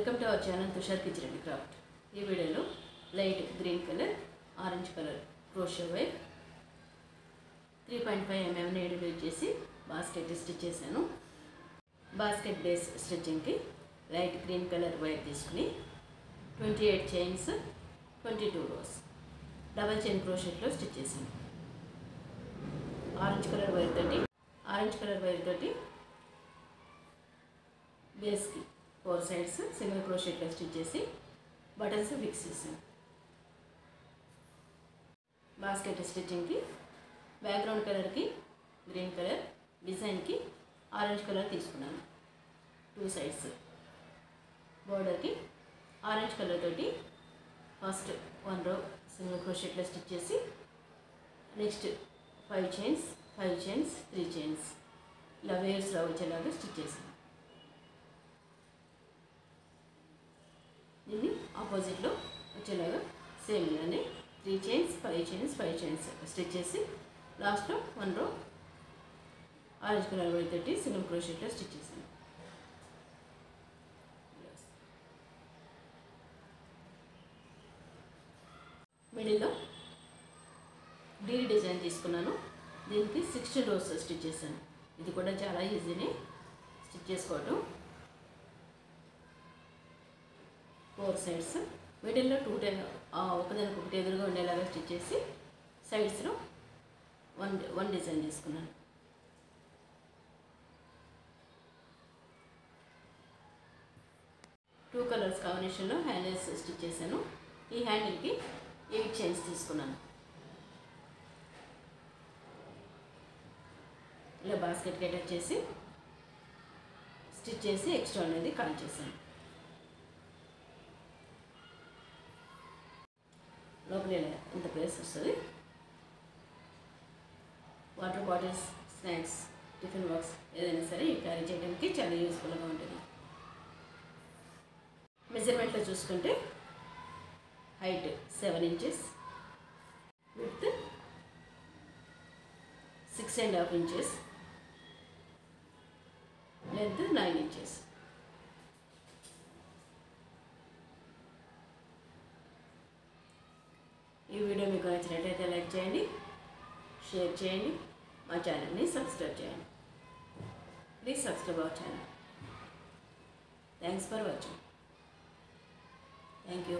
Welcome to our channel Tushar kitchen and craft ఈ వీడియోలో light green colour orange colour crochet wire three point five mm needle use చేసి basket stitch చేశాను. Basket base స్టిచ్చింగ్కి light green colour wire తీసుకుని twenty eight chains twenty two rows double chain క్రోషెట్లో stitch చేశాను. Orange colour wire తోటి orange colour wire తోటి బేస్కి four sides single క్రోషెట్లో stitch చేసి బటన్స్ ఫిక్స్ చేసాం బాస్కెట్ స్టిచ్చింగ్కి బ్యాక్గ్రౌండ్ కలర్కి గ్రీన్ కలర్ డిజైన్కి ఆరెంజ్ కలర్ తీసుకున్నాను. టూ సైడ్స్ బోర్డర్కి ఆరెంజ్ కలర్ తోటి ఫస్ట్ వన్ రో సింగిల్ క్రోషెట్లో స్టిచ్ చేసి next five chains five chains three chains ఇలా వేవ్స్లో వచ్చేలాగా స్టిచ్ చేశాను. ఆపోజిట్లో వచ్చేలాగా సేమ్ ఇలానే three chains five chains five chains stitch చేసి లాస్ట్లో one row orange colour white తోటి సింగిల్ క్రోషెట్లో స్టిచ్ చేశాను. మిడిల్లో డీల్ డిజైన్ తీసుకున్నాను. దీనికి సిక్స్టీ రోస్ స్టిచ్ చేశాను. ఇది కూడా చాలా ఈజీని స్టిచ్ చేసుకోవటం. Four sides. మిడిల్లో టూ టెన్ ఒకదానికి ఒకటి ఎదురుగా ఉండేలాగా స్టిచ్ చేసి సైడ్స్లో వన్ వన్ డిజైన్ చేసుకున్నాను. టూ కలర్స్ కాంబినేషన్లో హ్యాండిల్స్ స్టిచ్ చేశాను. ఈ హ్యాండిల్కి ఎయిట్ చైన్స్ తీసుకున్నాను. ఇలా బాస్కెట్కి అటాచ్ చేసి స్టిచ్ చేసి ఎక్స్ట్రా అనేది కాల్ చేశాను. లోపల ఇంత ప్లేస్ వస్తుంది. Water bottles snacks tiffin box ఏదైనా సరే క్యారీ చేయడానికి చాలా యూస్ఫుల్గా ఉంటుంది. మెజర్మెంట్లో చూసుకుంటే height seven inches with six and half inches length nine inches ఈ వీడియో మీకు నచ్చినట్లయితే లైక్ చేయండి షేర్ చేయండి మా ఛానల్ని సబ్స్క్రైబ్ చేయండి. Please subscribe our channel thanks for watching thank you